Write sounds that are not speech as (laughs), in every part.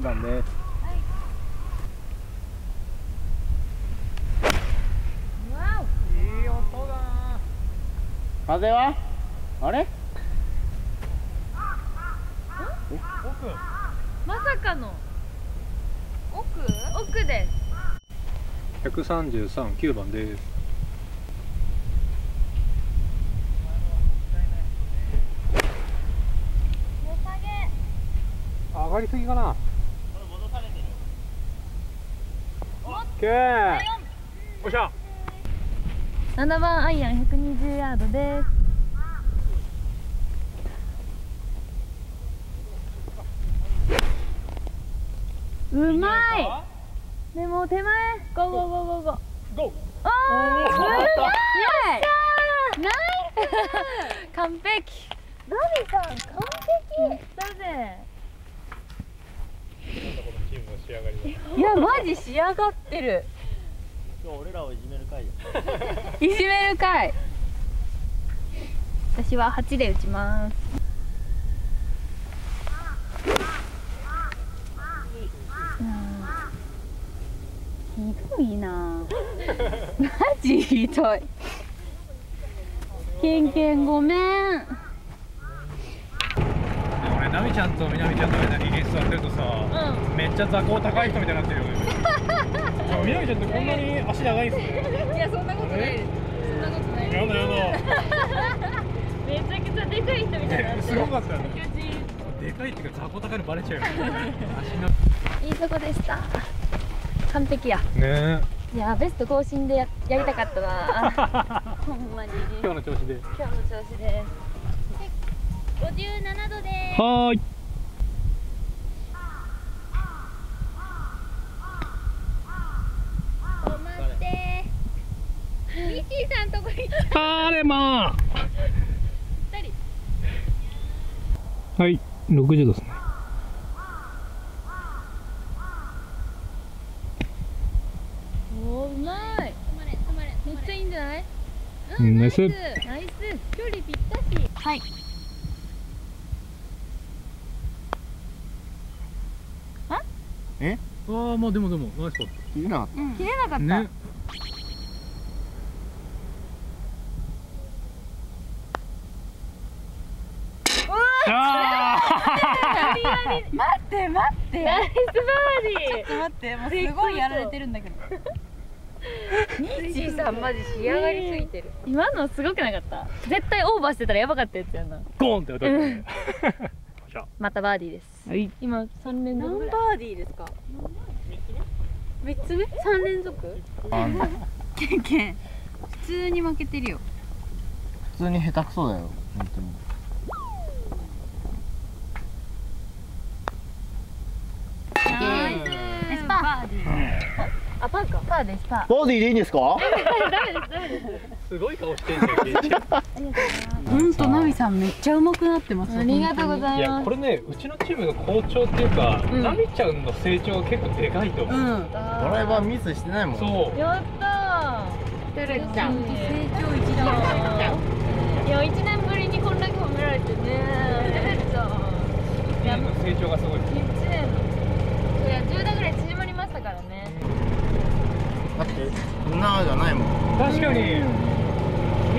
7番ですいい音だな風は？あれ？奥。まさかの奥？奥です。133、9番です。上がりすぎかな。オッケー。おっしゃ。7番アイアン120ヤードです。うまい。でも手前。ゴーゴーゴーゴーゴー。ゴー。おーっナイス完璧。ナミさん完璧。だぜ仕上がりは。いやマジ仕上がってる。今日俺らをいじめる回よ。(laughs) いじめるかい私は8で打ちます。うんひどいな。(laughs) マジひどい。ケンケンごめん俺、ナミちゃんとみなみちゃんの間にリリースされてるとさ、うめっちゃ座高高い人みたいになってるよね。みなみちゃんってこんなに足長いんすね。いやそんなことないですそんなことないやだやめちゃくちゃでかい人みたいになだ。ってすごかったよね。でかいっていうか座高高いのバレちゃうよね。足の。いいとこでした完璧やねいやベスト更新でややりたかったな (laughs) ほんまに今日の調子で。今日の調子で57度ではーい。ミッチーさんとこにあれまあ。2人。はい、60度ですね。おーうまい。めっちゃいいんじゃない？うんナイスナイス距離ぴったしはいああ、まあでもでも、ナイスパッ切れなかっ切れなかった、ト。ね。あ待って待って。ナイスバーディー。ちょっと待ってもうすごいやられてるんだけど。ミッチーさんマジ仕上がりすぎてる。今のすごくなかった？絶対オーバーしてたらやばかったやつやな。ーゴーンって当たって。ね。じゃ。またバーディーです。はい。今3連続何ぐらい。バーディーですか？三つ目？三連続？ケンケン普通に負けてるよ。普通に下手くそだよ本当に。パーディー。あパーか。パーですパボディでいいんですかー。ダメですダメですすごい顔してんじゃんケンちゃん。(laughs) とナミさんめっちゃ上手くなってますありがとうございます。これね、うちのチームの好調っていうか、うん。ナミちゃんの成長が結構でかいと思う。うん。ドライバーミスしてないもんそう。やったー。てるちゃん。成長一段階いや1年ぶりにこんだけ褒められてね。てるちゃん成長がすごい。1年いや10段ぐらい縮まりましたからね。だってそんなじゃないもん。確かに、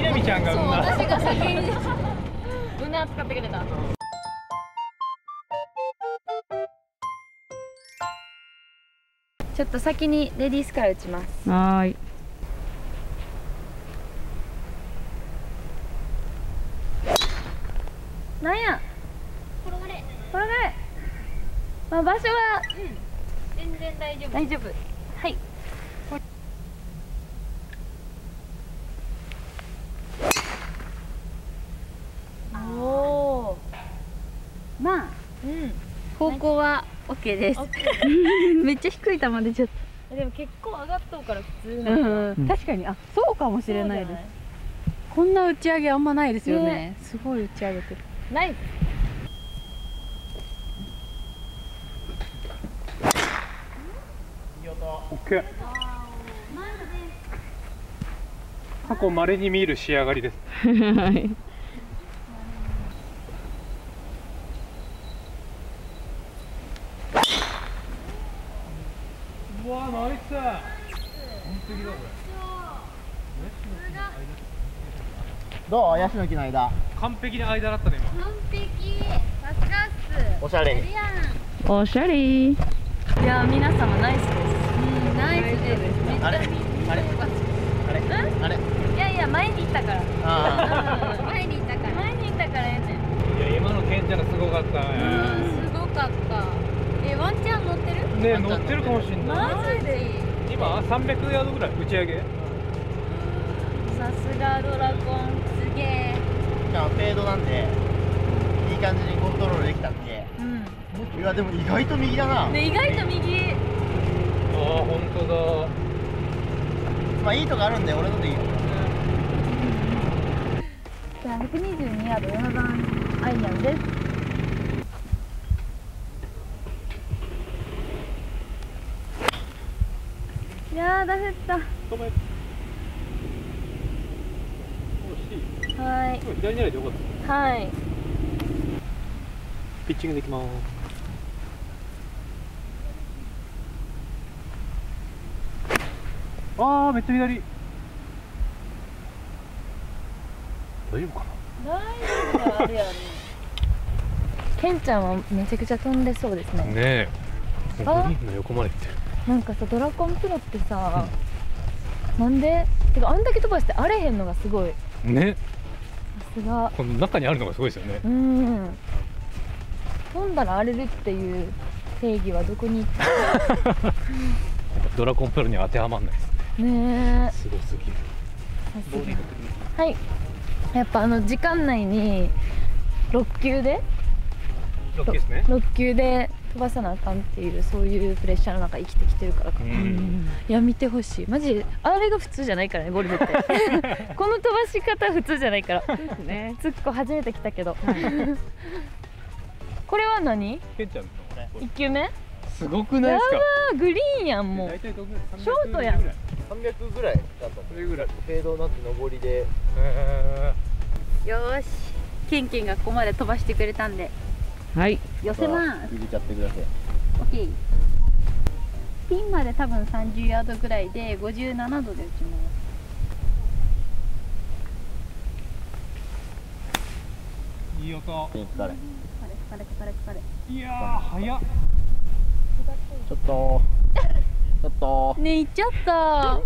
みなみちゃんがそう産んだ。私が先に胸扱ってくれた。ちょっと先にレディースから打ちます。はーい。なんや？転がれ。転がれ。まあ場所は。全然大丈夫。大丈夫はいおおまあうん方向は OK です。(laughs) めっちゃ低い球出ちゃっでも結構上がっとうから普通た、なうん、確かに。あそうかもしれないです。こんな打ち上げあんまないですよね。ね。すごい打ち上げてる。ナイスオッケー。過去稀に見る仕上がりです。(laughs) はいどう？ヤシの木の間。完璧に間だったね今。完璧。さすがっすおしゃれおしゃれ。いや皆様ナイスです。うんナイス。ですめっちゃあれ見あれ？あれ？あれ？いやいや前に行ったから。あうん前にいたから。前に行ったからええねん。いや今のケンちゃんがすごかったうんすごかった。えワンちゃん乗ってる？ね乗ってるかもしんない。マジで。今300ヤードぐらい打ち上げ。さすがドラゴンじゃあフェードなんでいい感じにコントロールできたんで。うん。いやでも意外と右だな、ね意外と右。ああ本当だ。まあいいとこあるんで俺のでいいよ。じゃあ122ヤード7番アイアンです。いやー出せた。止め惜しいはい。左狙いでよかった。はい。ピッチングできます。ああめっちゃ左。大丈夫か大丈夫であるやね。ケンちゃんはめちゃくちゃ飛んでそうですね。なねえ。あグリーンの横まで行ってる。なんかさドラコンプロってさ、なんで？てかあんだけ飛ばして荒れへんのがすごい。ね。さすが。この中にあるのがすごいですよね。うん。飛んだら荒れるっていう定義はどこに？(laughs) ドラゴンプロには当てはまんないですね。ねえ。すごすぎる。はい。やっぱあの時間内に6球で？ロッキーですね。6球で飛ばさなあかんっていうそういうプレッシャーの中生きてきてるからかな、うん。いや見てほしい。マジあれが普通じゃないからねゴルフって。(laughs) この飛ばし方普通じゃないから。ね。つっこ初めて来たけど。これは何？ケンちゃんの1球目？すごくないですか？あーグリーンやんもう。大体どんぐらい？ショートやん。300ぐらい300ぐらいだとそれぐらい。フェードなんて上りでへよーし。ケンケンがここまで飛ばしてくれたんではい。寄せます。入れちゃってください。オッケーピンまで多分30ヤードぐらいで57度で打ちます。ーいい音。ピンクからかれ。かれかれかれ。いやー早っ。ちょっと。(laughs) ちょっと。ね行っちゃった。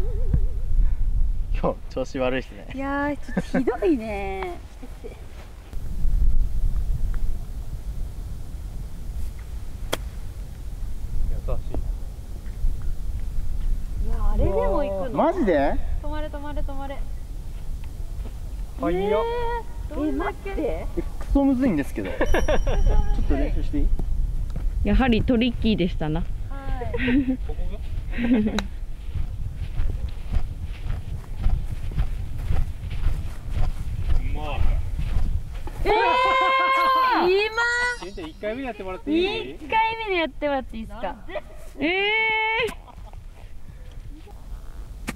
今日調子悪いですね。いやーちょっとひどいね優しいいやあれでも行くの？マジで？止まれ止まれ止まれ。早っ。えー、待ってえクソむずいんですけど。(laughs) ちょっと練習していい？やはりトリッキーでしたな。はい。ここが。うまいえー、ケンちゃん1回目やってもらって今いい？1回目でやってもらっていいですか？ええ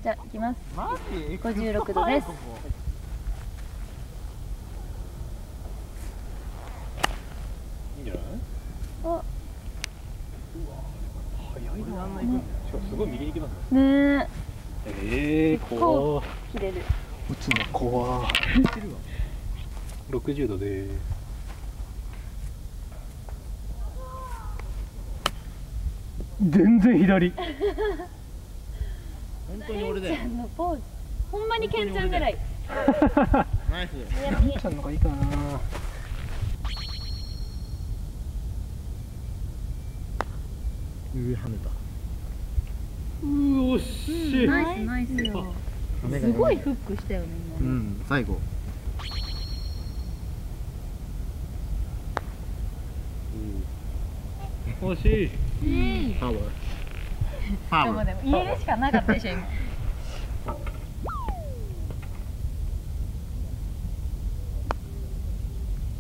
じゃあ行きます。マジ？56度です。いいんじゃない？あ早いな。しかもすごい右に行きますね。ね。ええー、怖え切れる。打つの怖60度で。ーす全然左本当に俺だよ。あのポーズ。ほんまにケンちゃん狙い。ナイス南ちゃんのがいいかな。上跳ねた。うーおっし。いナイスナイスすごいフックしたよねう今。ねん最後。惜しい。パワーでもでも入れるしかなかったでしょ今。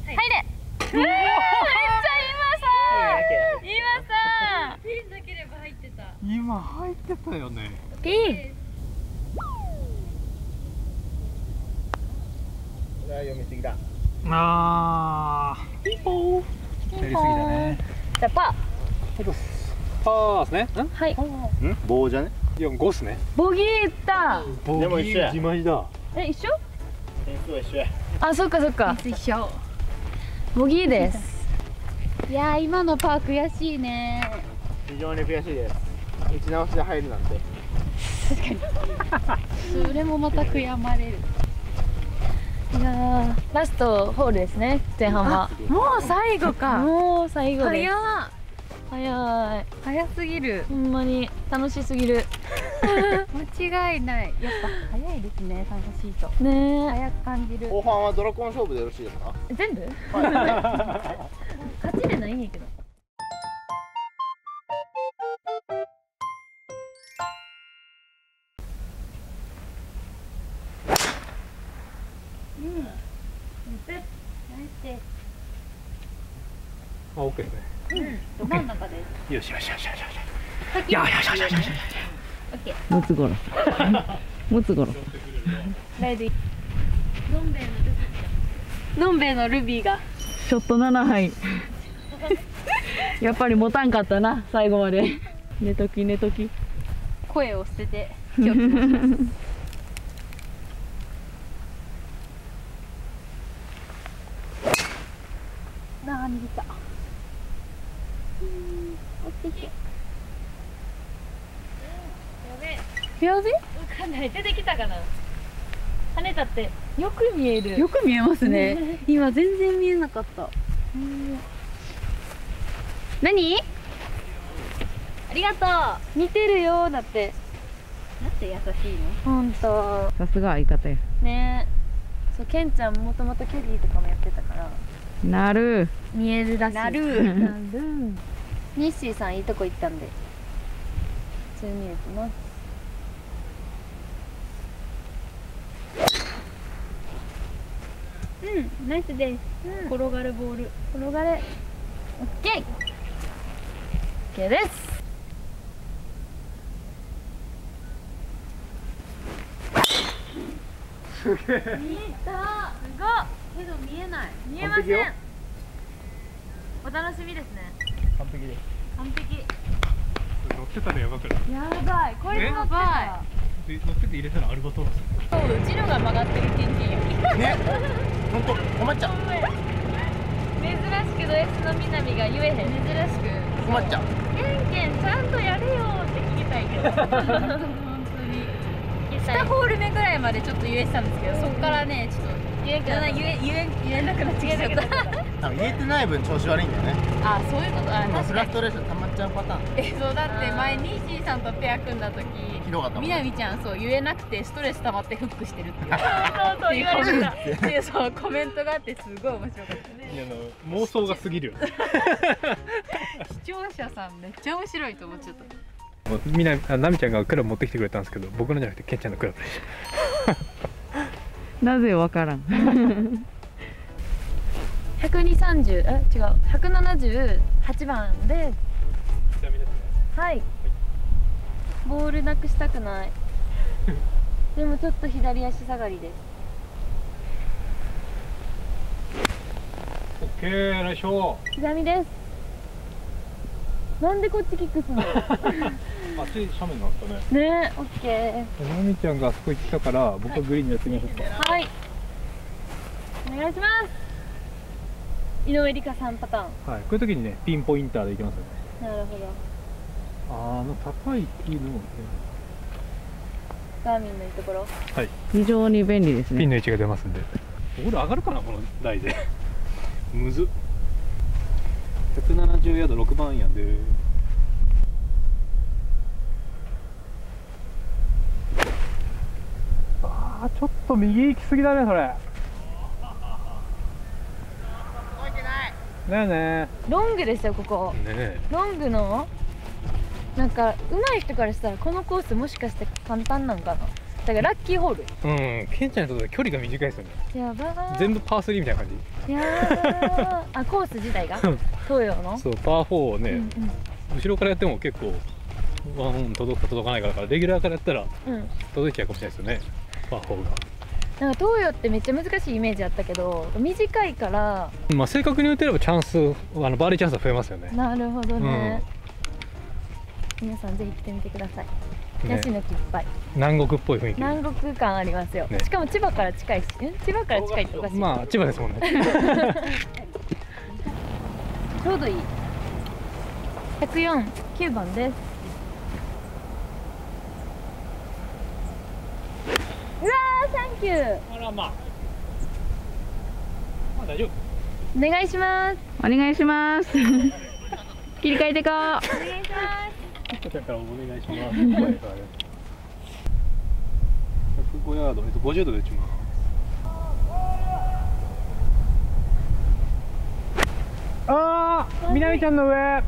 入れ。うわー。めっちゃ今さ今さピンだければ入ってた。今入ってたよね。ピン。これは読みすぎだ。あー。ピンポー。やりすぎだね。じゃあパパーですね。はい。ん？棒じゃね？4、5っすね。ボギーいった。ボでも一緒や。自前だえ一緒？点数は一緒や。あそっかそっか。一緒。ボギーです。(laughs) いやー今のパー悔しいね。非常に悔しいです。打ち直しで入るなんて。それもまた悔やまれる。いやーラストホールですね前半は。もう最後か。もう最後です。早っ早い。早すぎる。ほんまに。楽しすぎる。(laughs) 間違いない。やっぱ早いですね。楽しいと。ねえ。早く感じる。後半はドラコン勝負でよろしいですか？全部？勝ちじゃないんやけど。あ、オッケー。ですね。ど真ん中で。すよしよしよしよしよし。先よしよしよしよしよし。オッケームツゴロウムツゴロウレディのんべえのルビーのんべえのルビーが。ショット7杯。やっぱり持たんかったな最後まで。寝とき寝とき。声を捨てて今日来ましたなあ逃げたうん。オッケーオッケーやべわかんない。出てきたかな。跳ねたって。よく見える。よく見えますね。今全然見えなかった。何？ありがとう。見てるよだって。なんて優しいの？ほんと。さすが相方や。ね。そうケンちゃんもともとキャディーとかもやってたからなる。見えるらしい。なる。(laughs) なる。ニッシーさんいいとこ行ったんで。普通に見えてますうんナイスです、転がるボール。転がれ。オッケー。オッケーです。見えた。すごっけど見えない。見えません。お楽しみですね。完璧です。完璧。乗ってたらやばくない？やばい。これえやばで乗ってて入れたらアルバトロス。いうちのが曲がってるテンテンやね？本当？困っちゃう。珍しくド S の南が言えへん。珍しく。困っちゃう。ケンケンちゃんとやれよって聞きたいけど。(laughs) 本当に。2ホール目ぐらいまでちょっと言えてたんですけど、そこからねちょっと言えんけど言え言え言えなくなっちゃった。(laughs) 多分入れてない分調子悪いんだよね。あそういうこと。あ確かに。ラストレーション溜まっちゃうパターン。えそうだって前ニーシーさんとペア組んだ時ひどかったみなみちゃんそう言えなくてストレス溜まってフックしてるっていう。そうそう言われてた。っていうそうコメントがあってすごい面白かった。ねいやあの妄想が過ぎるよ。ね。視聴者さんめっちゃ面白いと思っちゃった。みなみちゃんがクラブ持ってきてくれたんですけど、僕のじゃなくてケンちゃんのクラブでした。なぜわからん？(laughs) 120え違う。178番で。はい。ボールなくしたくない。(laughs) でもちょっと左足下がりです。オッケー、よいしょ。左ですなんでこっちキックすんの？(laughs) あっち斜面なんですかね。ねオッケなみちゃんがあそこ行ったから、僕はグリーンにやってみましょうか。ーはいお願いします井上理香さんパターンはい、こういう時にね、ピンポインターでいきますよね。なるほどあの高い木の、ガーミンのいいところはい、非常に便利ですねピンの位置が出ますんで。俺上がるかな、この台で。むずっ。170ヤード6番やで。ああ、ちょっと右行き過ぎだね、それ。だよね。ロングですよここねえ。ロングの？なんか上手い人からしたらこのコースもしかして簡単なんかなだからラッキーホールうん、ケンちゃんにとって距離が短いですよね。やばー全部パー3みたいな感じ。いやーあコース自体が？東洋のそう、パー4をね、うん後ろからやっても結構、ワンオン届くか届かないかだから、レギュラーからやったらうん。うん届いちゃうかもしれないですよね、パー4が。なんか東洋ってめっちゃ難しいイメージあったけど短いから。まあ、正確に打てればチャンス、あのバーディーチャンスは増えますよね。なるほどね、皆さんぜひ来てみてください。ヤシの木いっぱい。南国っぽい雰囲気。南国感ありますよ、ね。しかも千葉から近いしん？千葉から近いっておかしい、まあ千葉ですもんね (laughs) ちょうどいい。104 9番です。うわーサンキュー。あらまあ。まあ大丈夫。お願いします。お願いします。(laughs) 切り替えてこう。お願いしますだからお願いします。105ヤー。ド、えっと、50度で打ちますあーみなみちゃんの上。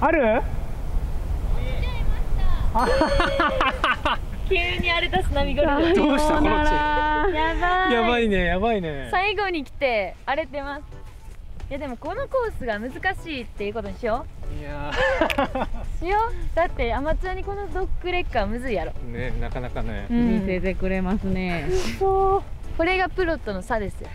ある？(laughs) 急に荒れた津波ゴルフどうした？こやばい。やばいねやばいね。最後に来て荒れてます。いやでもこのコースが難しいっていうことにしよいやう (laughs) しよう。だってアマチュアにこのドッグレッカーむずいやろ。ーねなかなかね。うん。見せてくれますね。これがプロとの差ですよ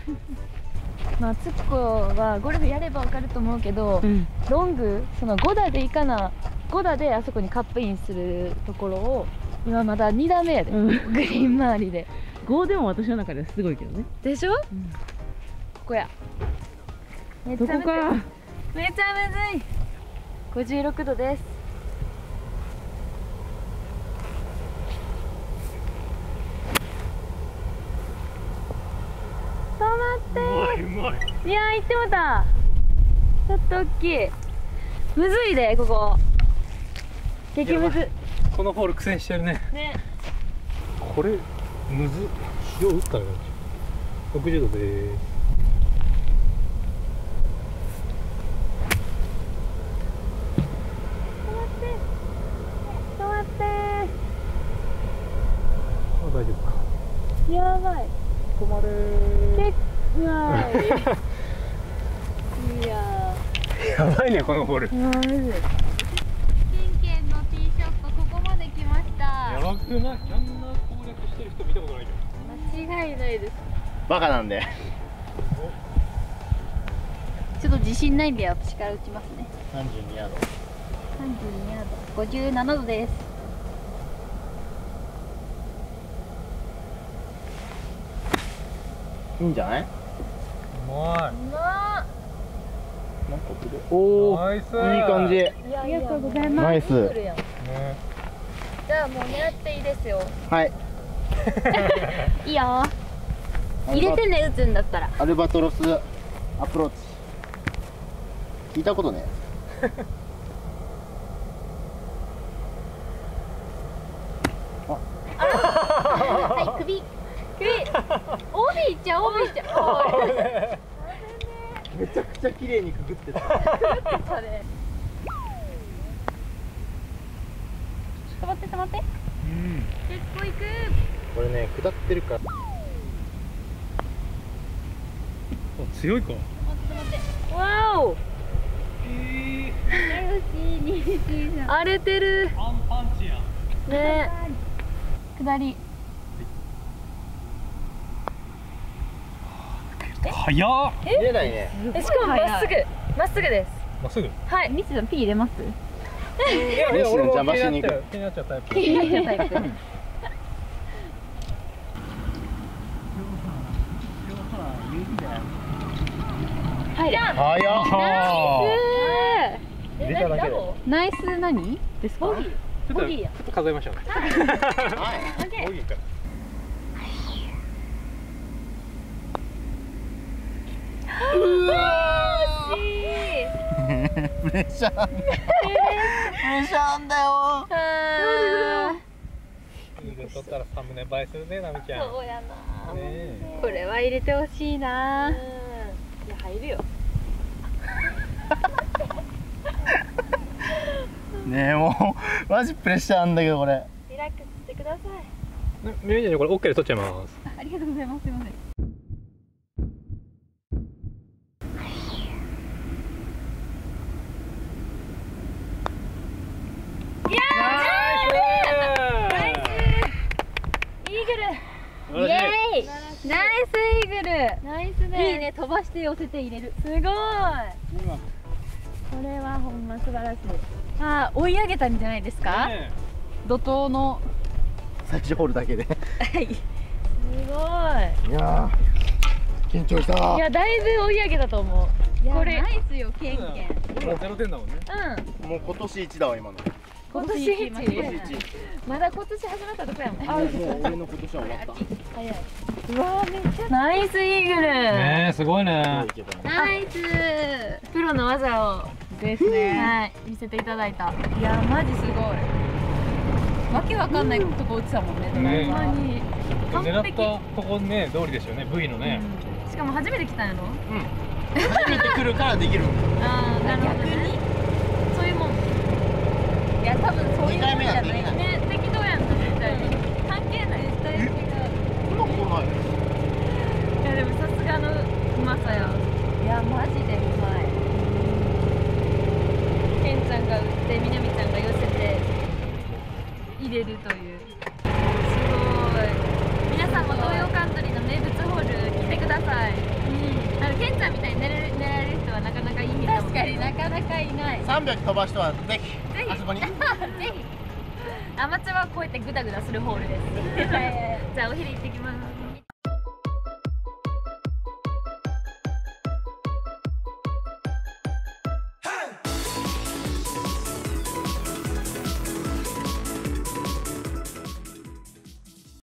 まあつっこはゴルフやればわかると思うけど、うん。ロングその5打でいいかな5打であそこにカップインするところを今まだ2打目やで、うん。グリーン周りで。5でも私の中ではすごいけどね。でしょ、ここや。めっちゃむずい。めっちゃむずい。56度です止まってうまいいやー行ってもうた。ちょっと大きい。むずいでここ。激ムズこのホール苦戦してるね。ね。これむず塩打ったよ。60度でーす。止まって。あ大丈夫か。やばい。止まれー。結構いや (laughs) やばいねこのホール。のティーショットここまで来ました。やばくない？あんな攻略してる人見たことないけど間違いないです。バカなんで。ちょっと自信ないんで私から打ちますね。32ヤード。32ヤード。57度です。いいんじゃない？うまうまなんかくれおおいい感じ。いやありがとうございナイス。ね。じゃあもう狙っていいですよ。はい。(laughs) いいよ。入れてね打つんだったら。アルバトロスアプローチ。聞いたことねはい首首 OB いっちゃう OB いっちゃうめちゃくちゃ綺麗にくぐってた。それ止まって止まって。うん。結構いく。これね下ってるから。あ強いか。わお。荒れてるパンパンチやね。下り早っ。見れないね。えしかもまっすぐ。まっすぐです。まっすぐ？いはい。ミスさん P 入れます？やいや俺も気になっちゃう。気になっちゃうタイプ。いい。タイプはい早っ入れただけナイス何？ですか？ボギー。ちょっとボギーや。ちょっと数えましょう。ねはい。ボギーかプレッシャープレッシャーなんだよ。あイー。グル取ったらサムネ映えするねナミちゃんそうやな。ねえ。これは入れてほしいな。うん。いや入るよ。ねえもうマジプレッシャーなんだけどこれ。リラックスしてください。ねミミちゃんこれ OK で取っちゃいます。ありがとうございます。すいませんイーグルナイスイーグル。ナイスねいいね飛ばして寄せて入れる。すごい。これはほんま素晴らしい。あー追い上げたんじゃないですか、ね怒涛の最初ホールだけで。はい。すごい。やー緊張した。いいやだいぶ追い上げたと思う。これ。ナイスよケンケン。ゼロ点だもんね。うん。もう今年一だわ今の今年一まだ今年始まったとこやもんあもう俺の今年は終わった早いうわーめっちゃナイスイーグル、ねえすごいねナイスプロの技をですねはい見せていただいたいやマジすごいわけわかんないとこ打ってたもんねねほんまに完狙ったとこね通りですよね V のねしかも初めて来たんやろうん初めて来るからできるああなるほどねいや多分そういう二回目はじゃない。ね適当やんな絶対。に関係ない。絶対違うそんなことないいやでもさすがのうまさや。いやマジでうまい。ケンちゃんが打ってみなみちゃんが寄せて入れるという。すごい。皆さんも東洋カントリーの名物ホール来てください、あのケンちゃんみたいに寝れる寝られる人はなかなかいい確かになかなかいない。300飛ば人はぜひぜひあそこにぜひアマチュアはこうやってグダグダするホールです。(laughs) じゃあお昼行ってきます